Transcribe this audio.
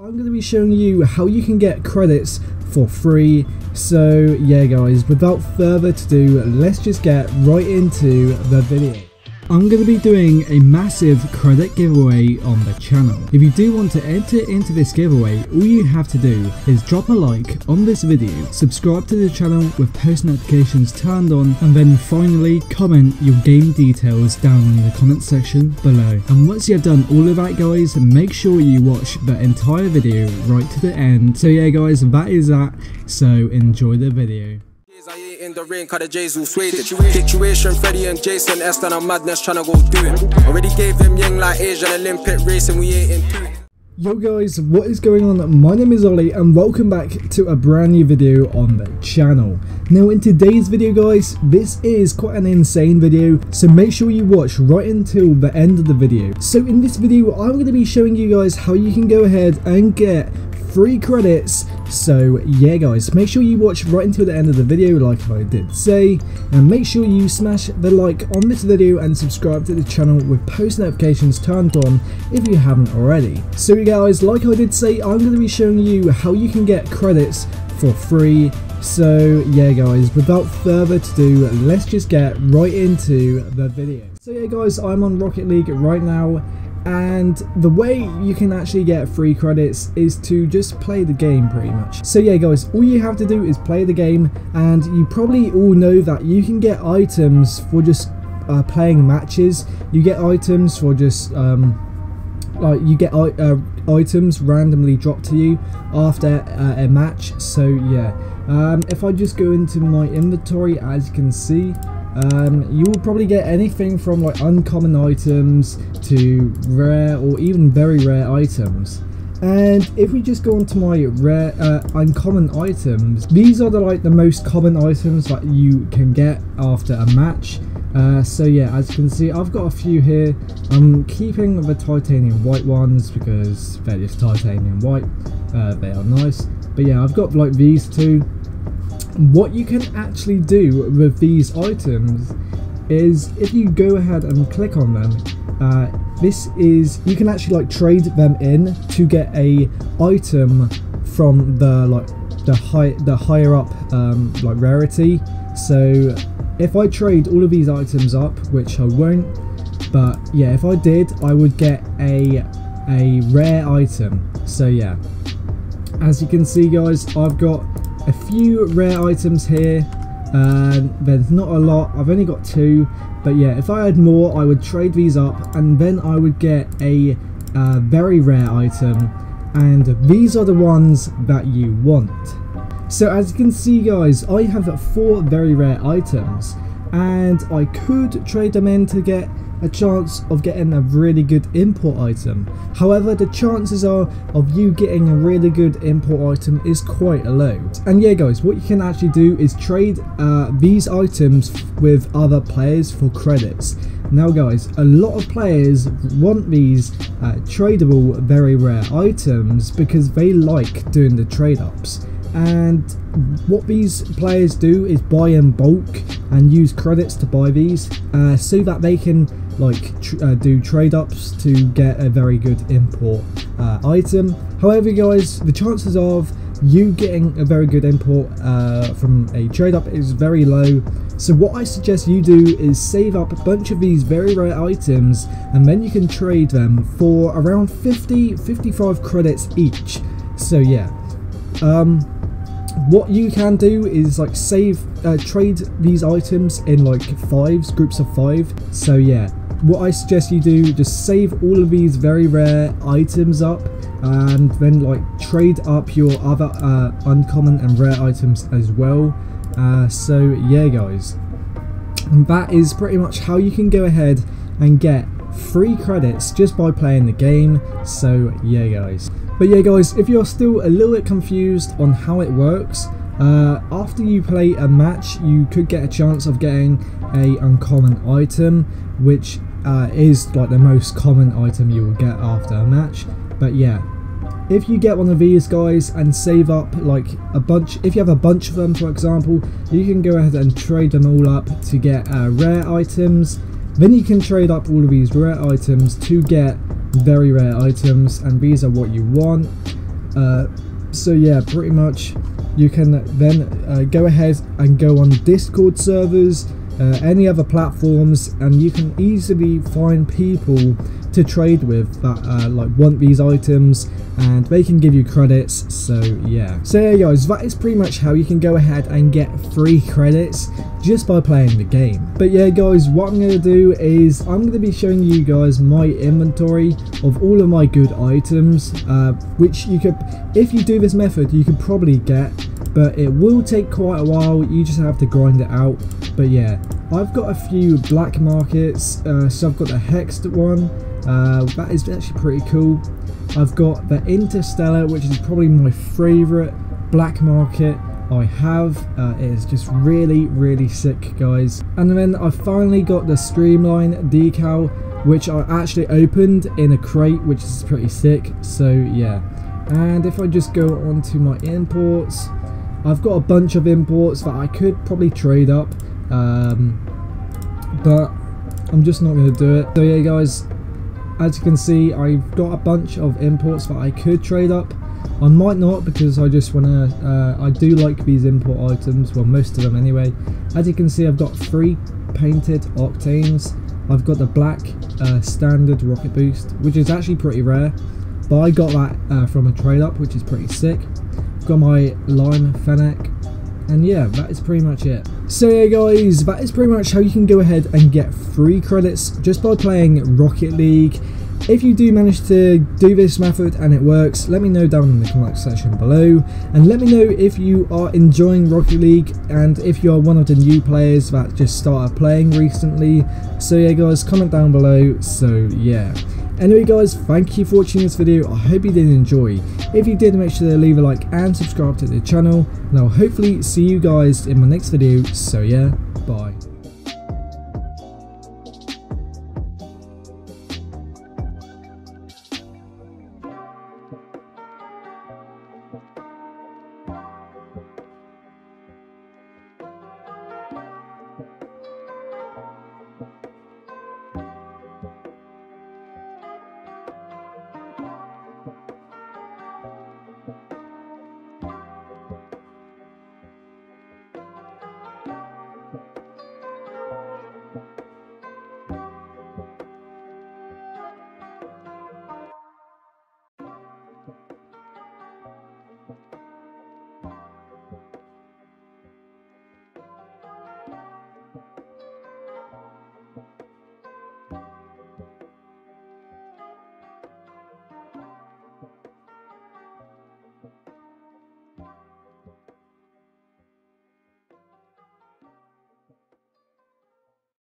I'm going to be showing you how you can get credits for free. So yeah guys, without further ado, let's just get right into the video. I'm going to be doing a massive credit giveaway on the channel. If you do want to enter into this giveaway, all you have to do is drop a like on this video, subscribe to the channel with post notifications turned on, and then finally comment your game details down in the comment section below. And once you have done all of that guys, make sure you watch the entire video right to the end. So yeah guys, that is that, so enjoy the video. In the rain, cut the J's all swayed. Situation, Freddie and Jason, Eston and Madness tryna go do it. Already gave them young like Asian Olympic race and we ain't in two. Yo guys, what is going on? My name is Ollie and welcome back to a brand new video on the channel. Now in today's video guys, this is quite an insane video, so make sure you watch right until the end of the video. So in this video, I'm going to be showing you guys how you can go ahead and get free credits so yeah guys make sure you watch right until the end of the video like I did say. And make sure you smash the like on this video and subscribe to the channel with post notifications turned on if you haven't already. So you guys like I did say I'm going to be showing you how you can get credits for free. So yeah guys without further ado let's just get right into the video. So yeah guys I'm on Rocket League right now and the way you can actually get free credits is to just play the game pretty much. So yeah guys, all you have to do is play the game and you probably all know that you can get items for just uh, playing matches. You get items for just um, like you get uh, items randomly dropped to you after uh, a match so yeah um, if I just go into my inventory as you can see um, you will probably get anything from like uncommon items to rare or even very rare items. And if we just go onto my rare uh, uncommon items, these are the like the most common items that you can get after a match. Uh, so yeah, as you can see, I've got a few here. I'm keeping the titanium white ones because they're just titanium white. Uh, they are nice. But yeah, I've got like these two what you can actually do with these items is if you go ahead and click on them uh, this is you can actually like trade them in to get a item from the like the high the higher up um, like rarity. So if I trade all of these items up which I won't but yeah if I did I would get a a rare item. So yeah. As you can see guys I've got a few rare items here. And there's not a lot. I've only got two. But yeah if I had more I would trade these up and then I would get a uh, very rare item. And these are the ones that you want. So as you can see guys I have four very rare items. And I could trade them in to get a chance of getting a really good import item. However, the chances are of you getting a really good import item is quite low. And yeah guys, what you can actually do is trade uh, these items with other players for credits. Now guys, a lot of players want these uh, tradable very rare items because they like doing the trade ups and what these players do is buy in bulk and use credits to buy these uh, so that they can like tr uh, do trade ups to get a very good import uh, item. However guys the chances of you getting a very good import uh, from a trade up is very low. So what I suggest you do is save up a bunch of these very rare items and then you can trade them for around 50 55 credits each. So yeah. Um, what you can do is like save uh, trade these items in like fives groups of five. So yeah what I suggest you do just save all of these very rare items up and then like trade up your other uh, uncommon and rare items as well. Uh, so yeah guys. And that is pretty much how you can go ahead and get free credits just by playing the game. So yeah guys. But yeah guys, if you're still a little bit confused on how it works, uh, after you play a match you could get a chance of getting a uncommon item which uh, is like the most common item you will get after a match. But yeah if you get one of these guys and save up like a bunch if you have a bunch of them for example you can go ahead and trade them all up to get uh, rare items. Then you can trade up all of these rare items to get very rare items and these are what you want. Uh, so yeah, pretty much you can then uh, go ahead and go on Discord servers, uh, any other platforms, and you can easily find people to trade with that uh, like want these items and they can give you credits so yeah. So yeah guys that is pretty much how you can go ahead and get free credits just by playing the game. But yeah guys what i'm going to do is i'm going to be showing you guys my inventory of all of my good items uh, which you could if you do this method you could probably get but it will take quite a while. You just have to grind it out but yeah I've got a few black markets uh, so I've got the hexed one uh, that is actually pretty cool. I've got the Interstellar, which is probably my favourite black market I have. Uh, it is just really, really sick, guys. And then I finally got the Streamline decal, which I actually opened in a crate, which is pretty sick. So, yeah. And if I just go onto my imports, I've got a bunch of imports that I could probably trade up. Um, but I'm just not going to do it. So, yeah, guys, as you can see I've got a bunch of imports that I could trade up. I might not because I just want to uh, I do like these import items well most of them anyway. As you can see I've got three painted octanes. I've got the black uh, standard rocket boost which is actually pretty rare but I got that uh, from a trade up which is pretty sick. Got my lime fennec and yeah, that is pretty much it. So yeah guys, that is pretty much how you can go ahead and get free credits just by playing Rocket League. If you do manage to do this method and it works, let me know down in the comment section below. And let me know if you are enjoying Rocket League and if you are one of the new players that just started playing recently. So yeah guys, comment down below. So yeah. Anyway guys, thank you for watching this video, I hope you did enjoy. If you did, make sure to leave a like and subscribe to the channel, and I'll hopefully see you guys in my next video, so yeah, bye.